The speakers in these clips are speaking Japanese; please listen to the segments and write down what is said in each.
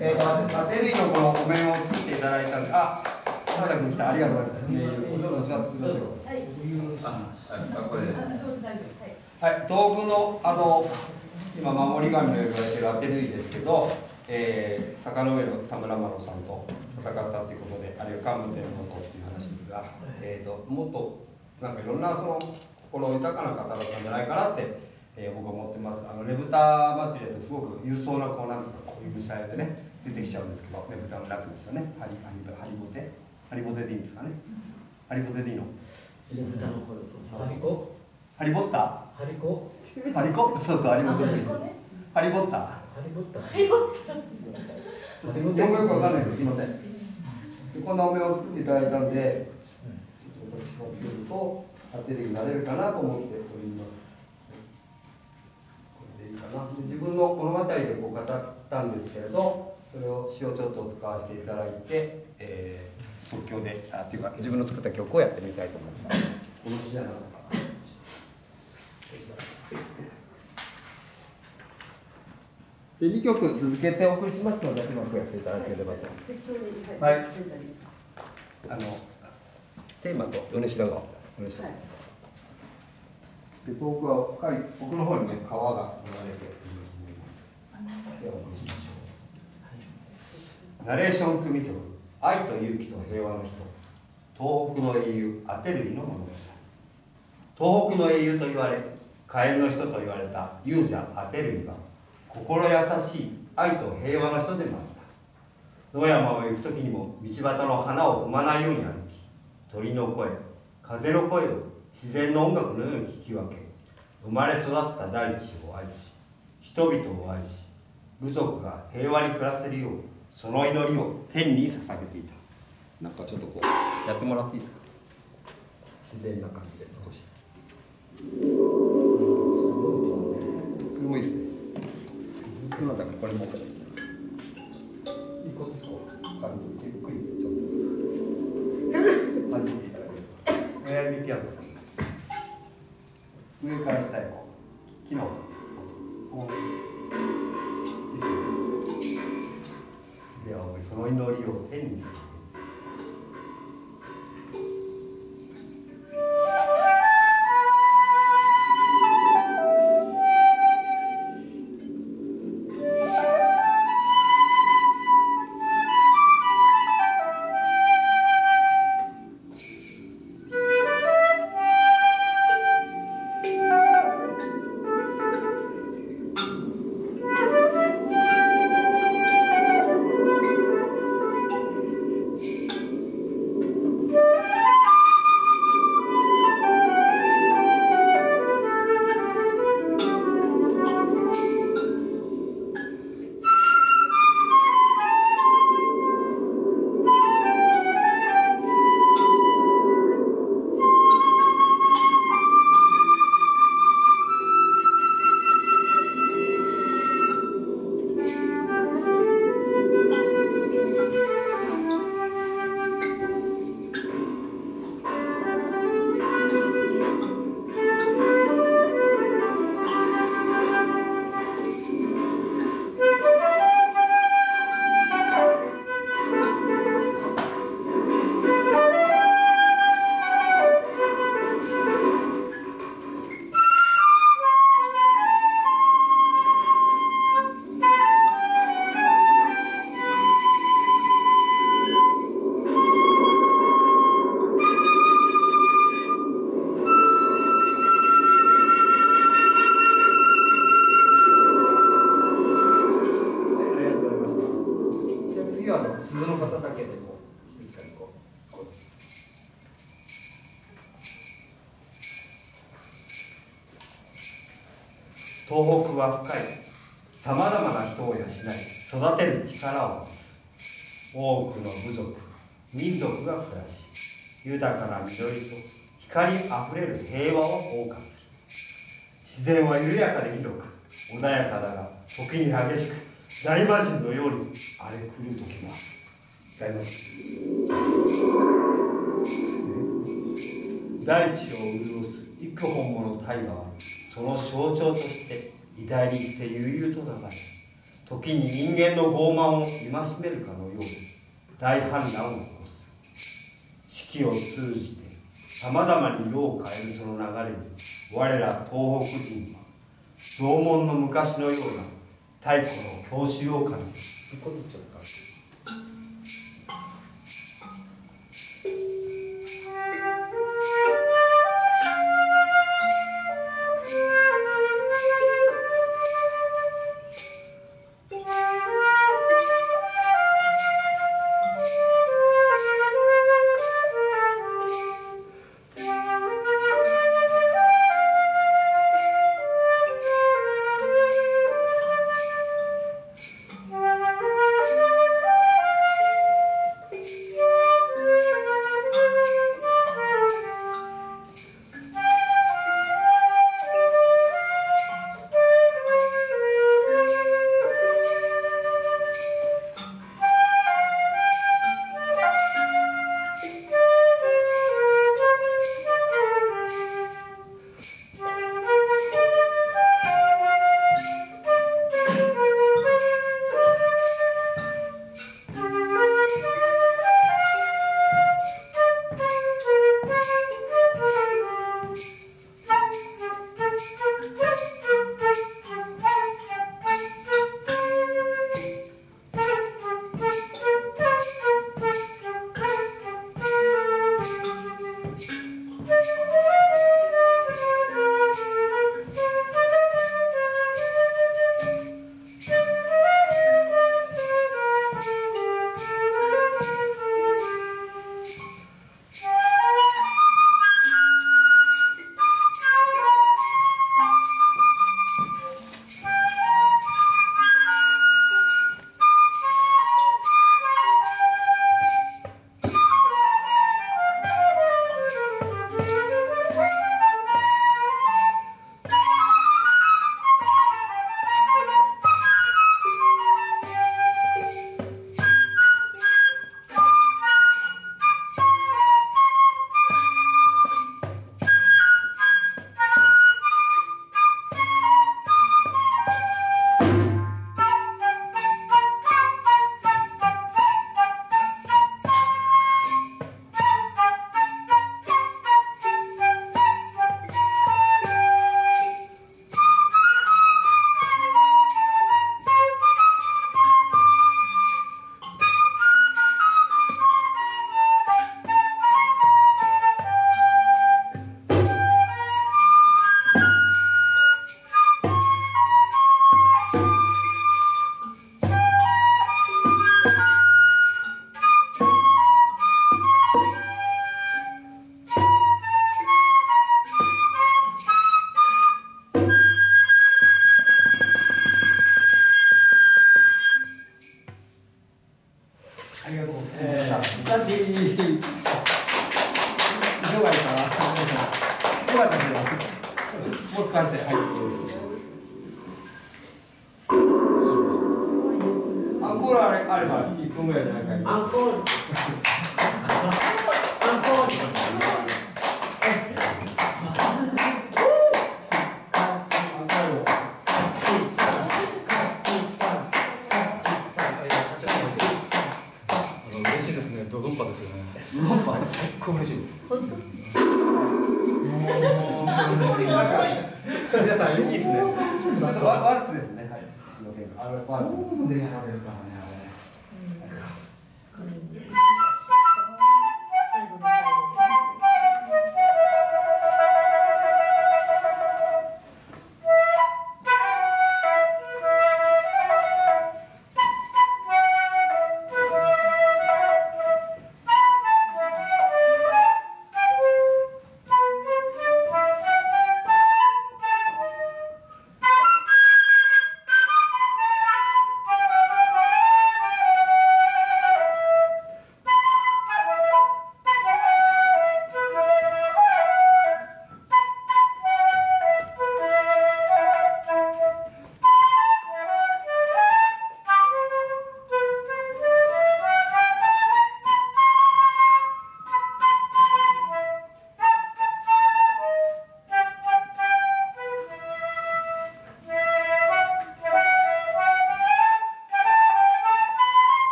えーと、アテリーのこのお面を作っていただいたんで、あ、原田君来た、ありがとうございます。えーどうぞ座ってください。あ、これです。はい、道具のあの今守り神の呼ばれてるアテルイですけど、えー、坂の上の田村麻呂さんと戦ったっていうことで、あるいは桓武天皇とっていう話ですが、えーともっとなんかいろんなその心豊かな方だったんじゃないかなって、えー僕は思ってます。あのねぶた祭りだとすごく勇壮なこうなんとかこういう武者でね出てきちゃうんですけど、ねぶたの中ですよね。ハリハリハリボテハリボテでいいんですかね。ハリボテでいいの？ハリコハリボッタ？ハリコ？ー？ハリコ？そうそうハリボテ。ハリボッ。ハリボッタちょっと日本語よくわかんないです。すみません。でこんなお面を作っていただいたんで、ちょっと私がつけると当てるになれるかなと思っております。の物語でこう語ったんですけれど、それを詩をちょっと使わせていただいて、えー即興であっていうか自分の作った曲をやってみたいと思います。この詩じゃなか。で2曲続けてお送りしますのでうまくやっていただければと。はいあのテーマと米白川米白川、で遠くは深い奥の方にね川が流れていると思い。ます。ではお送りしましょう。ナレーション組曲「愛と勇気と平和の人」東北の英雄アテルイの物語東北の英雄と言われ火炎の人と言われた勇者アテルイが心優しい。愛と平和の人でもあった野山を行く時にも道端の花を踏まない。ように歩き鳥の声風の声を自然の音楽のように聞き分け生まれ育った大地を愛し人々を愛し部族が平和に暮らせるようその祈りを天に捧げていた。なんかちょっとこうやってもらっていいですか？自然な感じ。けでこう静かにこう。こう東北は深い。さまざまな人を養い、育てる力を持つ。多くの部族、民族が暮らし、豊かな緑と光あふれる平和を謳歌する。自然は緩やかで広く穏やかだが時に激しく大魔神のように荒れ狂う時もある歌います。大地を潤す。幾本もの大河はその象徴として偉大にして悠々と流れ時に人間の傲慢を戒めるかのように大反乱を起こす。四季を通じてさまざまに色を変えるその流れに我ら東北人は縄文の昔のような太古の郷愁を感じる一個ずつちょっと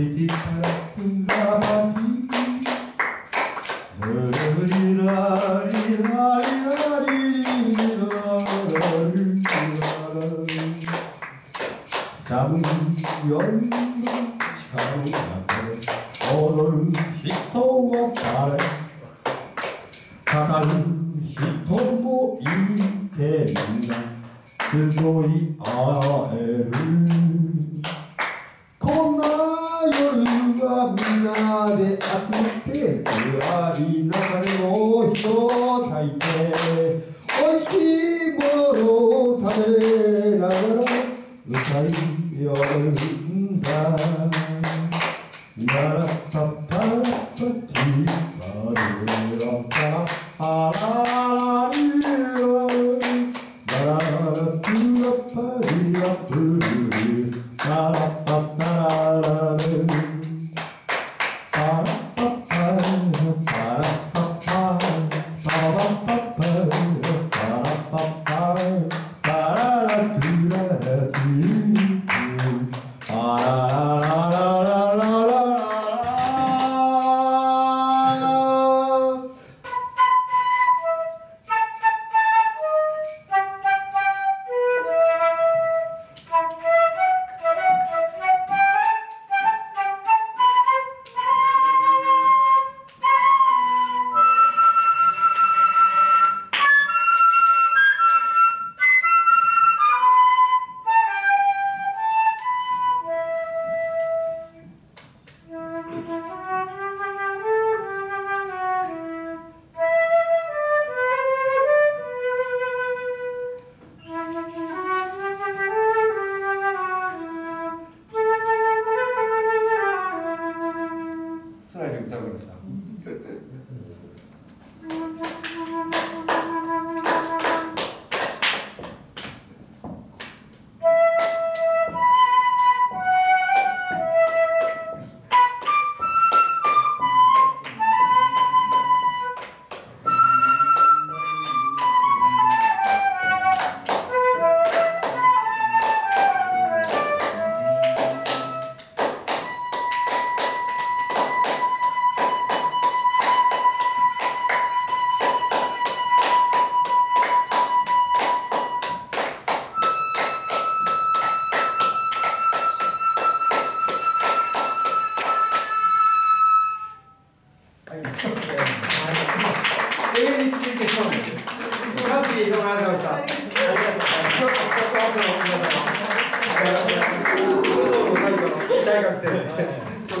集い合えるこんな夜はみんなで集まって暗い中でも人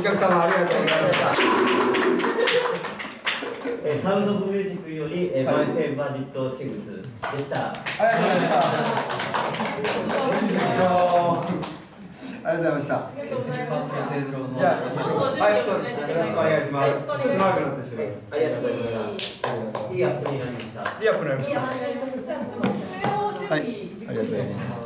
お客様ありがとうございました。えーサウンド・オブ・ミュージックより、えー、マイ・フェイバリット・シングスでした。ありがとうございました。ありがとうございました。パーソナル製造のじゃあ、はい、そうです。よろしくお願いします。ちょっと長くなってしまいました。ありがとうございました。いいアップになりました。いいアップになりました。はい、ありがとうございます。